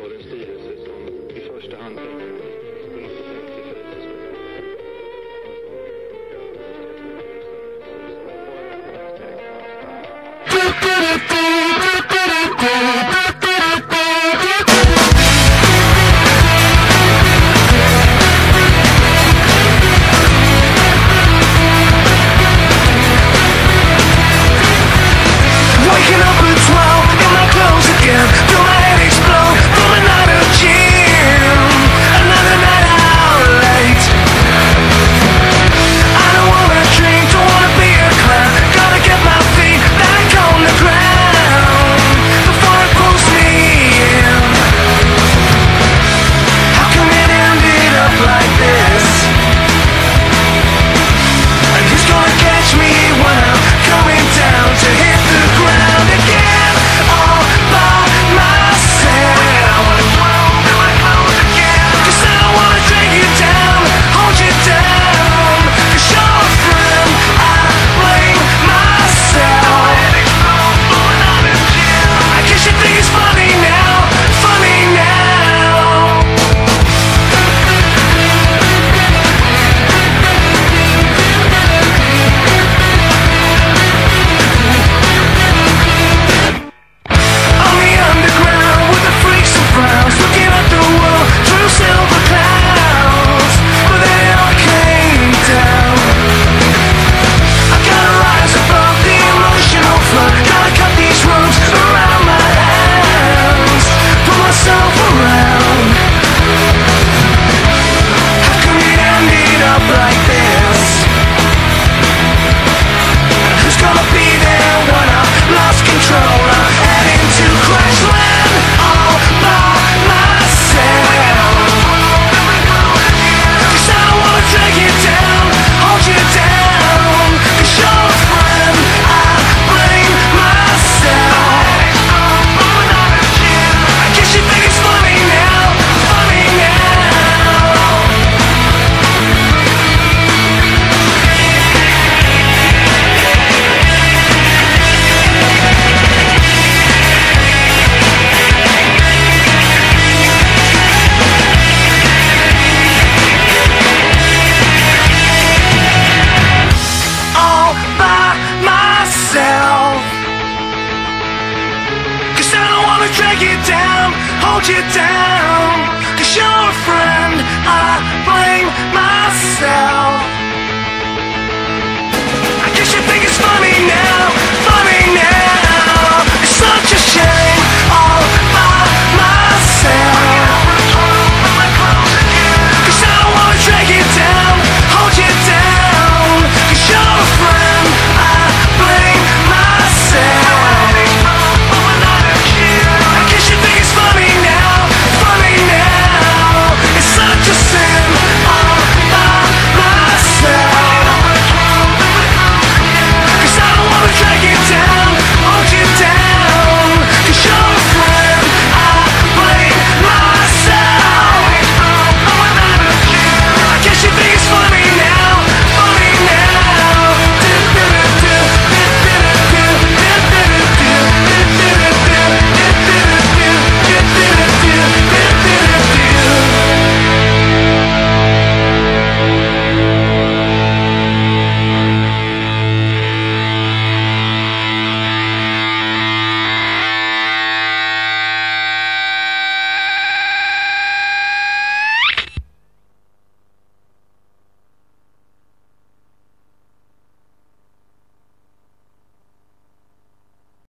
har en styrelse som i första hand you down, cause you're a friend, I blame myself.